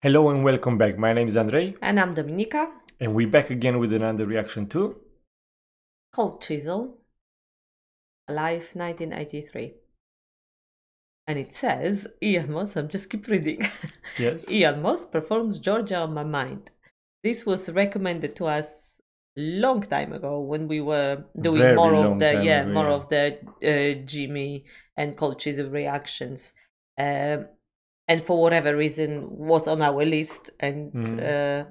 Hello and welcome back. My name is Andrei, And I'm Dominika, and we're back again with another reaction to. Cold Chisel, Live 1983. And it says, Ian Moss, I'm just keep reading. Yes. Ian Moss performs Georgia on My Mind. This was recommended to us long time ago when we were doing Very more of the yeah ago, more yeah. of the uh, Jimmy and Cold Chisel reactions. Um, and for whatever reason was on our list and Mhm. uh,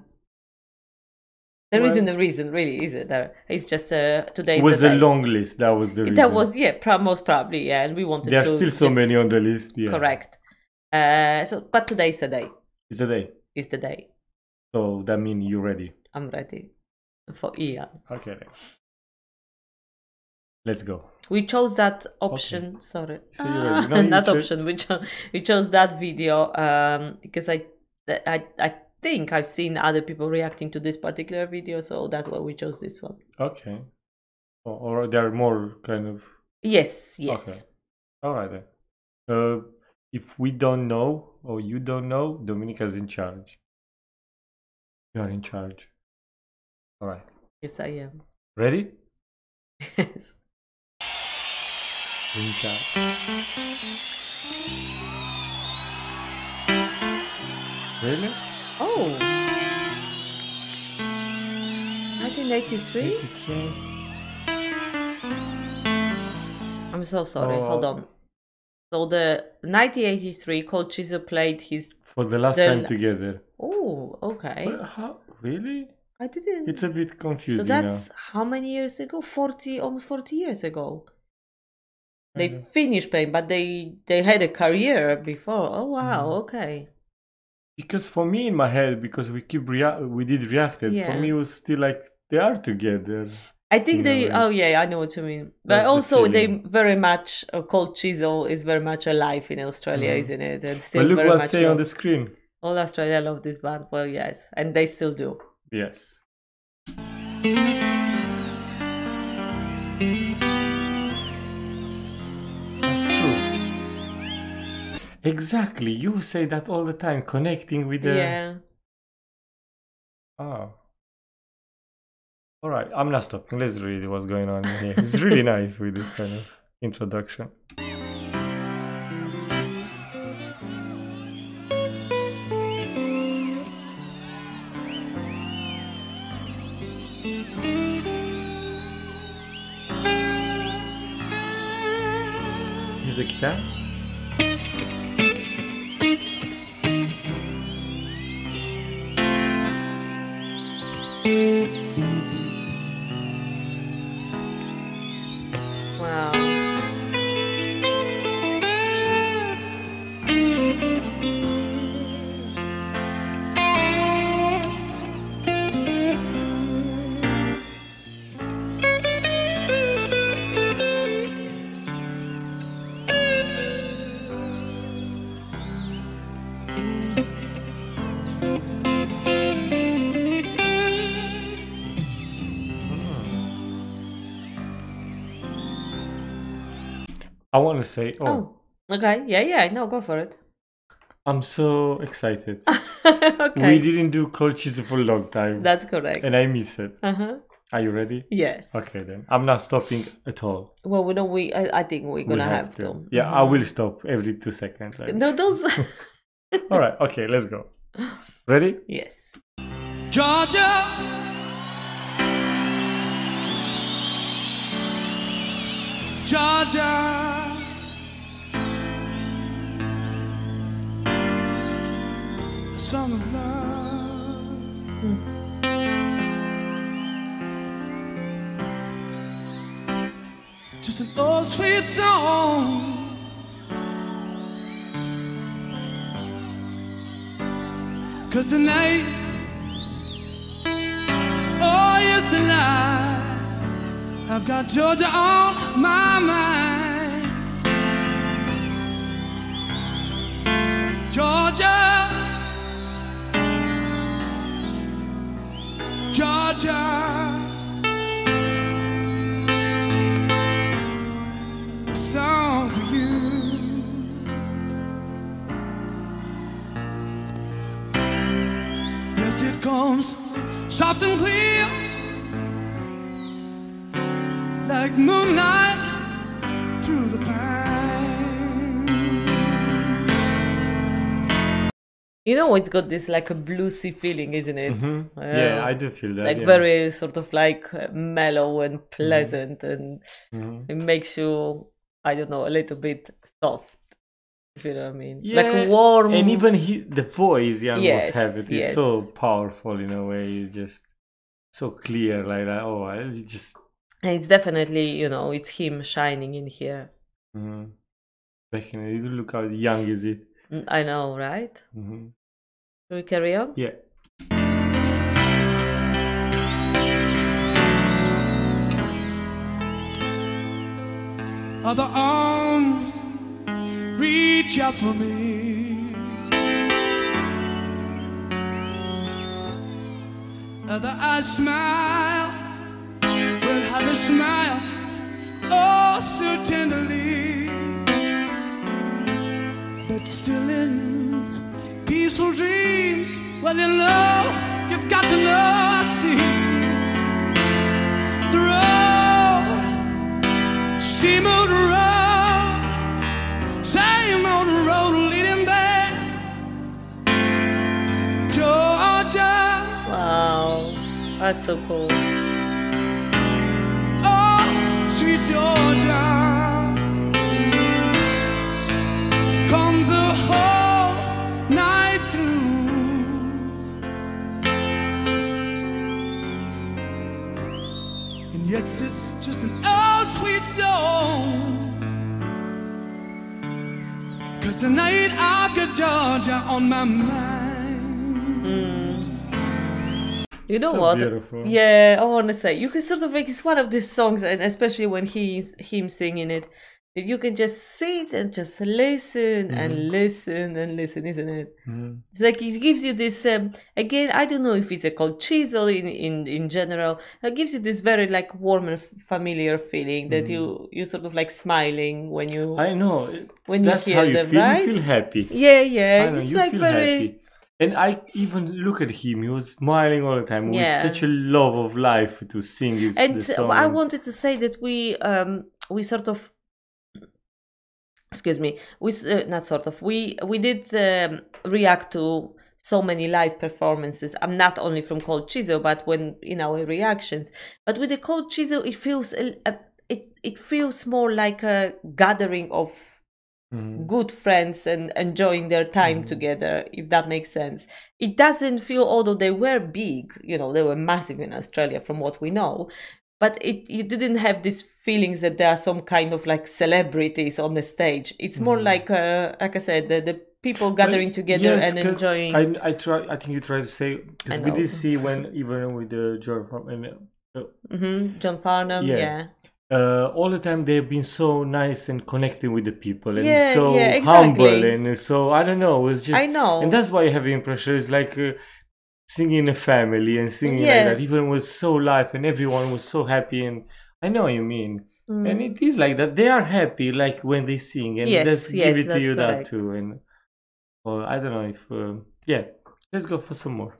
there Well- isn't a reason really is it there it's just uh, today It is was the the day. long list. That was the reason. that was yeah pro- most probably yeah and we wanted to. There are still so just- many on the list. Yeah. correct uh, so but today's the day It's the day. is the day So that means you're ready. i'm ready for ian Okay. Let's go. we chose that option sorry So you're ready. No, not option we, cho- we chose that video um because i i i think i've seen other people reacting to this particular video so that's why we chose this one Okay. Or, or there are more kind of. yes yes Okay. All right then. Uh, if we don't know or you don't know, Dominika's in charge. You are in charge. All right. yes i am Ready? yes Really? Oh. 1983? 83? I'm so sorry. Oh. Hold on. So the 1983 Cold Chisel played his. For the last The time together. Oh, okay. But how? Really? I didn't. It's a bit confusing. so that's now. how many years ago? 40, almost 40 years ago. They Mhm. finished playing, but they they had a career before. Oh wow, Mhm. okay. Because for me in my head, because we keep rea- we did reacted. For me, it was still like they are together. I think they. Oh yeah, I know what you mean. But That's the also, they very much uh, Cold Chisel is very much alive in Australia, Mhm. isn't it? And still But look very what much say on the screen. All Australia love this band. Well, yes, and they still do. Yes. Exactly. You say that all the time, connecting with the. Yeah. Oh. All right. I'm not stopping. Let's read what's going on here. It's really nice with this kind of introduction. Here's the guitar. Want to say, oh, Oh. Okay. Yeah. Yeah. No, go for it. I'm so excited. okay. We didn't do cold cheese for a long time, That's correct. and I miss it. Uh huh. Are you ready? Yes. Okay, then. I'm not stopping at all. Well, we know we. I, I think we're We'll gonna have, to. Yeah, I Mhm. will stop every two seconds. like- No, those. All right, okay, let's go. Ready? yes. Georgia. Georgia. Song of love. Just an old sweet song. Cause tonight Oh, yes, tonight I've got Georgia on my mind. Georgia, a song for you. as it comes soft and clear, like moonlight You know, it's got this like a bluesy feeling, isn't it? Mhm. Uh, yeah, I do feel that. like yeah. very sort of like mellow and pleasant, and Mhm. it makes you, I don't know, a little bit soft. If you know what I mean, Yeah, like warm. And even he, the voice Ian Yes, was having is yes. so powerful in a way. It's just so clear, like that. Oh, I just and it's definitely, you know, it's him shining in here. mm, definitely look how young is he. Mm, I know, right? hmm Shall we carry on? Yeah. Other arms reach out for me. Other eyes smile, will have a smile, oh so tenderly. But still in peaceful dreams, well you know, you've got to know, I see the road same old road, same old road leading back Georgia. Wow, that's so cool. Oh, sweet Georgia. And yet it's just an old sweet song. Cause tonight I've got Georgia on my mind. You know So what? beautiful. Yeah, I want to say you can sort of like it's one of these songs, and especially when he's him singing it, that you can just sit and just listen Mm-hmm. and listen and listen, isn't it? Mhm. It's like it gives you this um, again. I don't know if it's a cold chisel in in in general. It gives you this very like warm and familiar feeling that you you sort of like smiling when you Mm-hmm. I know. when you hear how you them, feel. right? You feel happy. yeah, yeah. I know, it's like very happy. And I even look at him. He was smiling all the time Yeah. with such a love of life to sing his and. I wanted to say that we um we sort of excuse me we uh, not sort of we we did um, react to so many live performances. I'm not only from cold chisel but when in our reactions. But with the cold chisel it feels a, a, it it feels more like a gathering of Mhm. good friends and enjoying their time together if that makes sense. It doesn't feel although they were big you know they were massive in australia from what we know but it you didn't have these feelings that there are some kind of like celebrities on the stage it's more like uh, like i said the, the people gathering But together yes, and enjoying I, I try. I think you try to say because we did see when even with the George from and uh, Mhm, john farnham Yeah. yeah, uh, all the time they've been so nice and connecting with the people and Yeah, so yeah, humble and so I don't know. It's just I know. and that's why I have the impression it's like uh, singing in a family and singing Yeah. like that. Even was so live and everyone was so happy and I know what you mean. Mm. And it is like that. They are happy like when they sing and Yes, let's yes, give it to you that too. And well, I don't know if uh, yeah. Let's go for some more.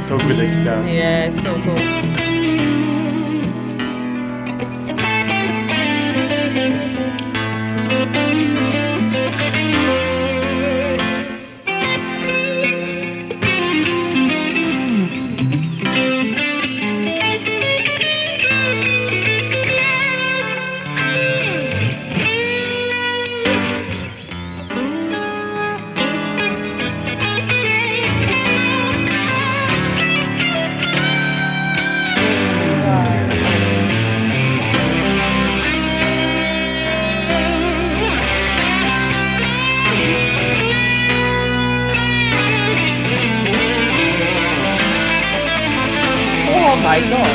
So good at guitar. yeah so cool oh my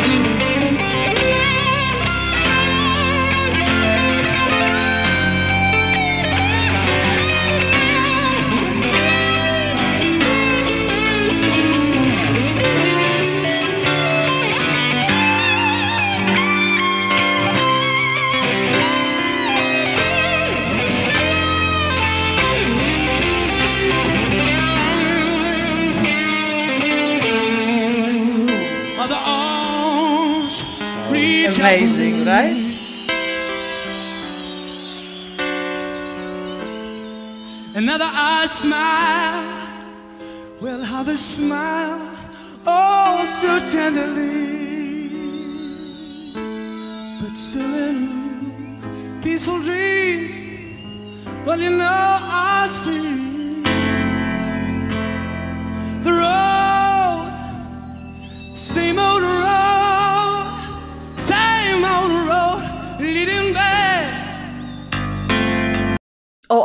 Amazing, right? Another eye smile. Well, how they smile, oh, so tenderly. But still in peaceful dreams, well, you know, I see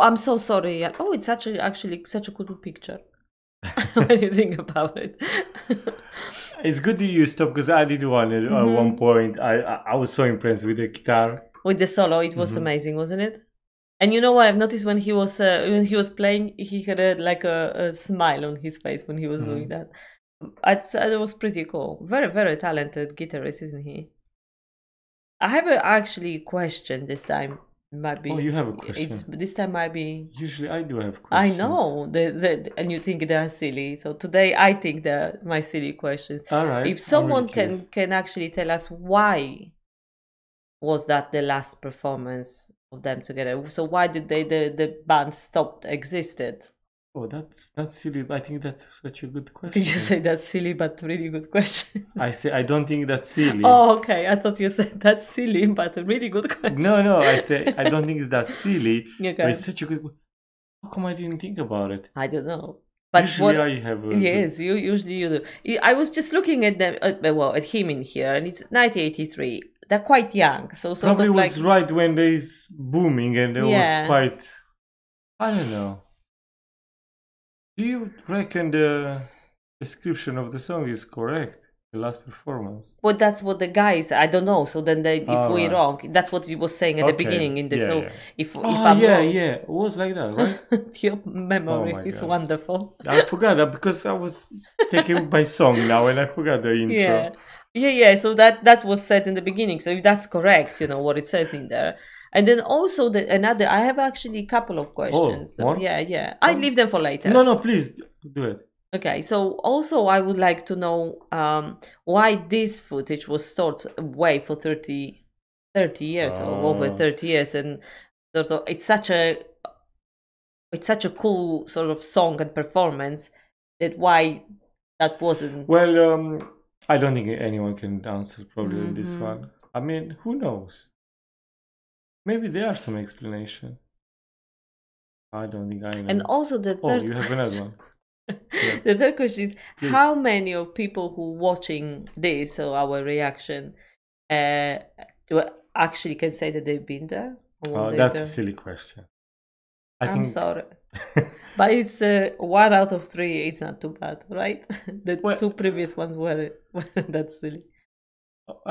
I'm so sorry. Oh, it's actually actually such a cool picture. when you think about it. It's good that you stopped because I did one at Mm-hmm. one point. I, I was so impressed with the guitar. With the solo, it was amazing, wasn't it? And you know what I've noticed when he was uh, when he was playing, he had a, like a, a smile on his face when he was doing that. It was pretty cool. Very very talented guitarist, isn't he? I have a actually question this time. Might be. Oh, you have a question. It's this time might be. Usually I do have questions. I know that, and you think they are silly. So today I think they're my silly questions. All right. if someone really can curious. can actually tell us why was that the last performance of them together so why did they the, the band stopped existed Oh, that's that's silly. I think that's such a good question. did you say that's silly but really good question I say I don't think that's silly. oh okay i thought you said that's silly but a really good question No, no. I say I don't think it's that silly. But it's such a good. How come I didn't think about it? i don't know but Usually what I have. Yes, you usually you do. I was just looking at them, at, uh, well, at him in here, and it's 1983. They're quite young, so sort Probably of like was right when they s- booming and it Yeah. was quite. I don't know. Do you reckon the description of the song is correct? The last performance. Well, that's what the guys. I don't know. So then, they, if Oh, we're right. wrong, that's what you was saying at the beginning in the. yeah, so yeah. if if Oh I'm yeah, wrong, yeah. It was like that, right? your memory Oh is God. wonderful. I forgot that because I was taking my song now and I forgot the intro. Yeah, yeah, yeah. So that that was said in the beginning. So if that's correct, you know what it says in there. And then also the another. I have actually a couple of questions. Oh, more? Yeah, yeah. I Oh. leave them for later. No, no, please do it. Okay, so also I would like to know um, why this footage was stored away for 30, 30 years or over Oh. 30 years and sort of it's such a it's such a cool sort of song and performance that why that wasn't Well, um, I don't think anyone can answer probably this Mhm. one. I mean, who knows? Maybe there are some explanation. I don't think I know. and also the third. oh, third you have another one. Yeah. the third question is Please. how many of people who watching this or our reaction uh, do actually can say that they've been there? Oh, that's a silly question. I I'm think sorry. But it's uh, one out of three. It's not too bad, right? the Well- two previous ones were, were that's silly.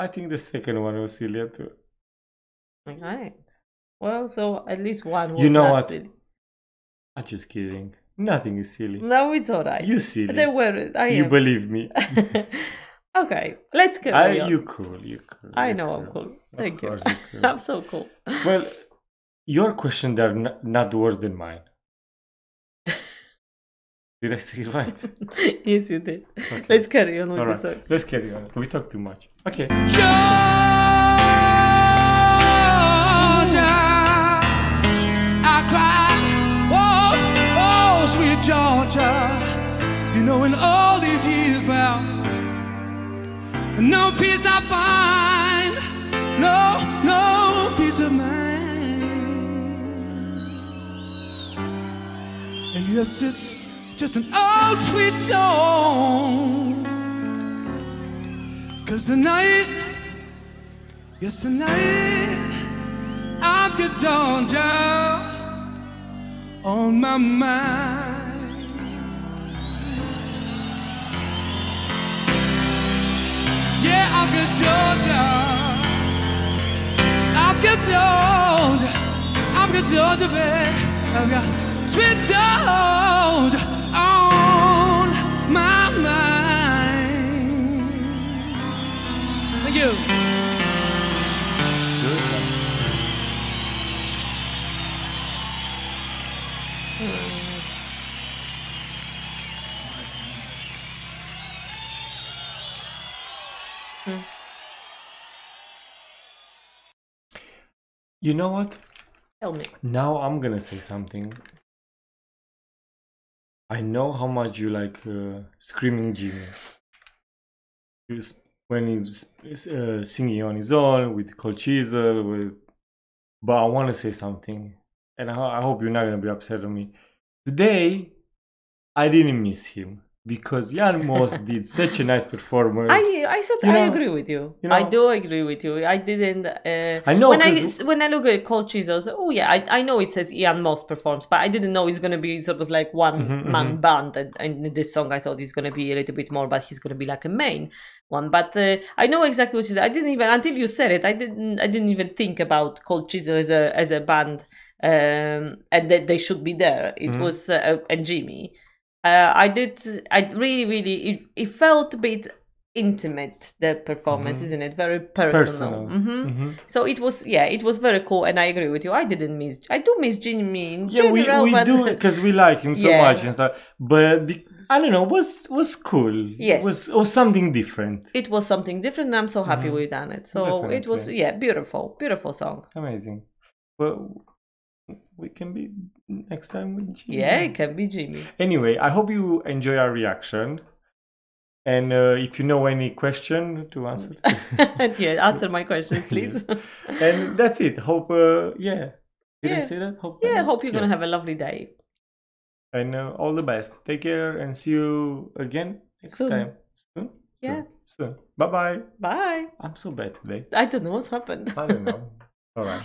I think the second one was silly too. Right. Well, so at least one was You know not what? silly. I'm just kidding. Nothing is silly. No, it's all right. You silly. They were. I you am. believe me. okay, let's go. I, you cool. You cool. I you know I'm cool. Of Thank you. course you're cool. I'm so cool. well, your question are n- not worse than mine. Did I say it right? yes, you did. Okay. Let's carry on with All the right. song. Let's carry on. We talk too much. Okay. Georgia, peace I find. No, no peace of mind. And yes, it's just an old sweet song. Cause tonight, yes, tonight, I've got Georgia on my mind. Georgia. Georgia. Georgia. I've got sweet Georgia on my mind. Thank you. You know what? Tell me. Now I'm gonna say something. I know how much you like uh, Screaming Jimmy. When he's uh, singing on his own with Cold Chisel, with. But I want to say something, and I, I hope you're not gonna be upset with me. Today, I didn't miss him because Ian Moss did such a nice performance. I I thought You I know- agree with you. you I do agree with you. I didn't. Uh, I know, when I when I look at Cold Cheese, I was like, oh yeah, I, I know it says Ian Moss performs, but I didn't know it's gonna be sort of like one Mhm, man mhm. band. And, and this song, I thought it's gonna be a little bit more, but he's gonna be like a main one. But uh, I know exactly what you said. I didn't even until you said it. I didn't. I didn't even think about Cold Cheese as a as a band, um, and that they should be there. It Mhm. was uh, and Jimmy. Uh, I did. I really, really. It, it felt a bit intimate. The performance, Mhm. isn't it? Very personal. personal. hmm Mhm. So it was. Yeah, it was very cool, and I agree with you. I didn't miss. I do miss Jimmy in Yeah, we, general, we but do because we like him so Yeah. much and stuff. But I don't know, was was cool. Yes. it was was something different. it was something different. and I'm so happy we done it. So it was yeah, beautiful, beautiful song. Amazing. Well, we can be next time with Jimmy. Yeah, it can be Jimmy. Anyway, I hope you enjoy our reaction. And uh, if you know any question to answer, yeah, answer my question, please. and that's it. Hope, uh, yeah. Did I say that? Hope, yeah, hope you're yeah. gonna have a lovely day. And uh, all the best. Take care and see you again next Soon. time. Soon? Yeah. Soon. Soon. Bye bye. Bye. I'm so bad today. I don't know what's happened. I don't know. all right.